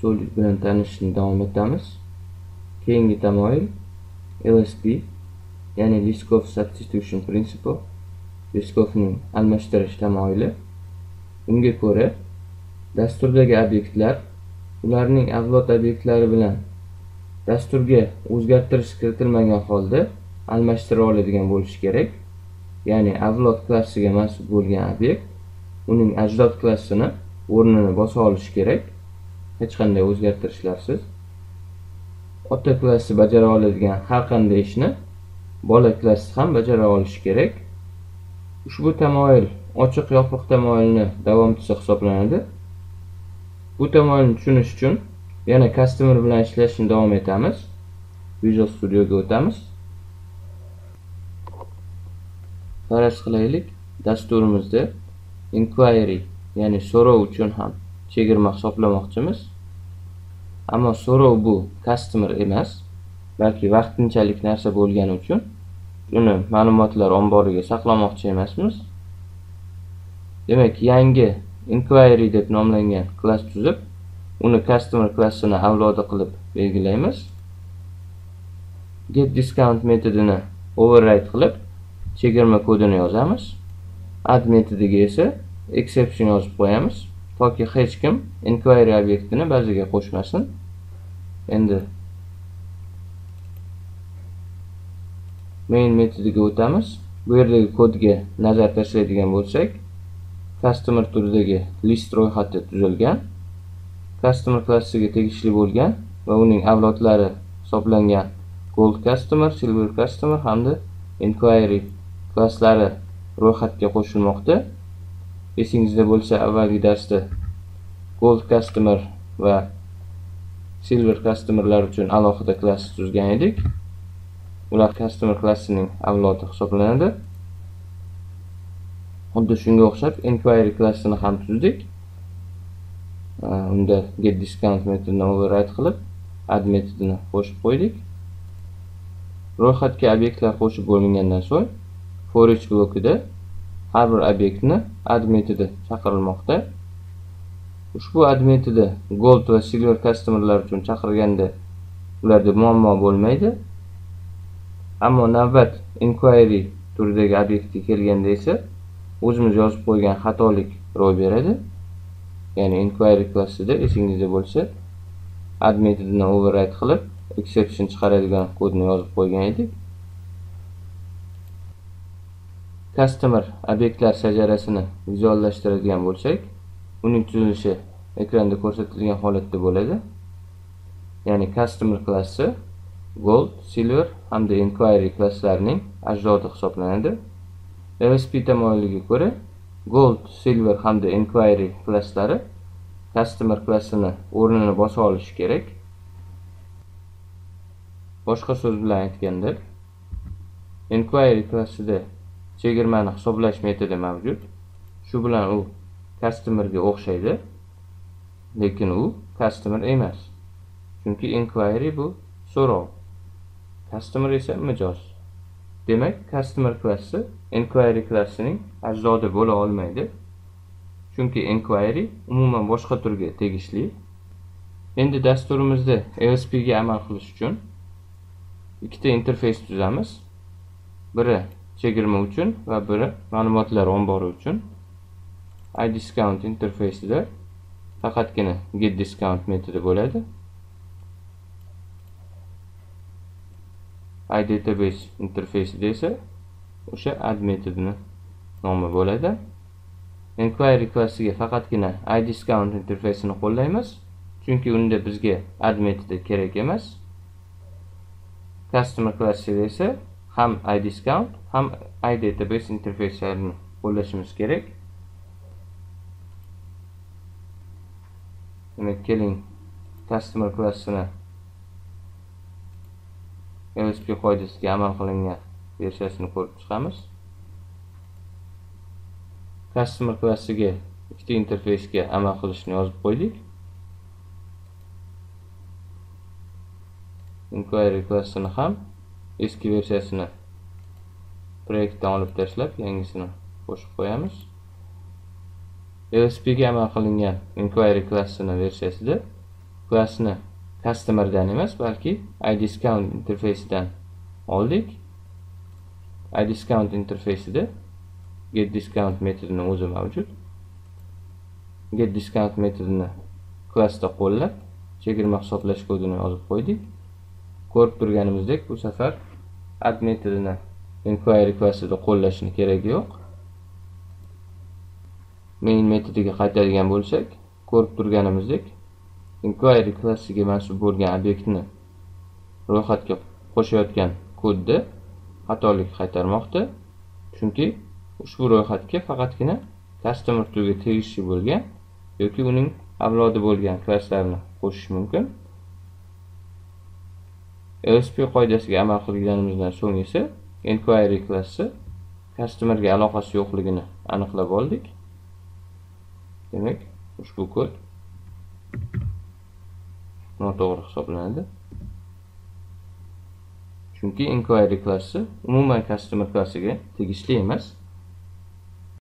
solid bilan tanishishni davom etamiz keyingi tamoyil lsp ya'ni liskov substitution principle liskovning almashtirish tamoyili. Unga ko'ra dasturdagi obyektlar ularning avlod obyektlari bilan dasturga o'zgartirish kiritilmagan holda almashtira oladigan bo'lishi kerak. Ya'ni avlod klassiga mansub bo'lgan obyekt uning ajdod klassini o'rnini bosa olishi kerak. Hech qanday o'zgartirishlarsiz. Ota klassi bajara oladigan har qanday ishni bola klassi ham bajara olishi kerak. Ushbu tamoyil ochiq yopiq tamoyilni davomchisi hisoblanadi. Bu tamoyilni tushunish uchun yana customer bilan ishlashni davom etamiz. Visual studioga o'tamiz. Faraz qilaylik dasturimizda inquiry ya'ni so'rov uchun ham chegirma hisoblamoqchimiz. Ammo so'rov bu customer emas balki vaqtinchalik narsa bo'lgani uchun uni ma'lumotlar omboriga saqlamoqchi emasmiz. Demak yangi inquiry deb nomlangan klass tuzib uni customer klassini avlodi qilib belgilaymiz. Get discount metodini override qilib chegirma kodini yozamiz. Add metodiga esa exception yozib qo'yamiz. Toki hech kim inquiry obyektini bazaga qo'shmasin. Endi main metodiga o'tamiz. Bu yerdagi kodga nazar tashlaydigan bo'lsak customer turidagi list ro'yxati tuzilgan. Customer klassiga tegishli bo'lgan va uning avlodlari hisoblangan gold customer silver customer hamda inquiry klasslari ro'yxatga qo'shilmoqda. Esingizda bo'lsa avvalgi darsda gold customer va silver customerlar uchun alohida klass tuzgan edik. Ular customer klassining avlodi hisoblanadi. Xuddi shunga o'xshab inquiry klassini ham tuzdik. Unda get discount metodini override qilib add metodini qo'shib qo'ydik. Ro'yxatga obyektlar qo'shib bo'lingandan so'ng for each blokida har bir obyektni add metodi chaqirilmoqda. Ushbu add metodi gold va silver customerlar uchun chaqirganda ularda muammo bo'lmaydi. Ammo navbat inquiry turidagi obyektga kelganda esa o'zimiz yozib qo'ygan xatolik ro'y beradi. Ya'ni inquiry klassida esingizda bo'lsa add metodini override qilib exception chiqaradigan kodni yozib qo'ygan edik. Customer obyektlar shajarasini vizuallashtiradigan bo'lsak uning tuzilishi ekranda ko'rsatilgan holatda bo'ladi. Ya'ni customer klassi gold silver hamda inquiry klasslarining ajdodi hisoblanadi. Lsp tamoyiliga ko'ra gold silver hamda inquiry klasslari customer klassini o'rnini bosa olishi kerak. Boshqa so'z bilan aytganda inquiry klassida chegirmani hisoblash metodi mavjud. Shu bilan u customerga o'xshaydi lekin u customer emas. Chunki inquiry bu so'rov. Customer esa mijoz. Demak customer klassi inquiry klassining ajdodi bo'la olmaydi. Chunki inquiry umuman boshqa turga tegishli. Endi dasturimizda lsp ga amal qilish uchun ikkita interfeys tuzamiz. Biri chegirma uchun va biri ma'lumotlar ombori uchun idiscount interfeysida faqatgina getDiscount metodi bo'ladi. iDatabase interfeysida esa o'sha add metodini nomi bo'ladi. Inquiry klassiga faqatgina idiscount interfeysini qo'llaymiz chunki unda bizga add metodi kerak emas. Customer klassiga esa ham idiscount ham iDatabase interfeyslarini qo'llashimiz kerak. Demak keling customer klassini lsp qoidasiga amal qilingan versiyasini ko'rib chiqamiz. Customer klassiga ikkita interfeysga amal qilishni yozib qo'ydik. Inquiry klassini ham eski versiyasini proyektdan olib tashlab yangisini qo'shib qo'yamiz. Lsp ga amal qilingan inquiry klassini versiyasida klassni customerdan emas balki idiscount interfeysidan oldik. Idiscount interfeysida getDiscount metodini o'zi mavjud. getDiscount metodini klassda qo'llab chegirma hisoblash kodini yozib qo'ydik. Ko'rib turganimizdek bu safar add metodini inquiry classida qo'llashni keragi yo'q. Main metodiga qaytadigan bo'lsak ko'rib turganimizdek inquiry klassiga mansub bo'lgan obyektni ro'yxatga qo'shayotgan kodda xatolik qaytarmoqda. Chunki ushbu ro'yxatga faqatgina customer turga tegishli bo'lgan yoki uning avlodi bo'lgan klasslarni qo'shish mumkin. Lsp qoidasiga amal qilganimizdan so'ng esa inquiry klassi customerga aloqasi yo'qligini aniqlab oldik. Demak ushbu kod noto'g'ri hisoblanadi. Chunki inquiry klassi umuman customer klassiga tegishli emas.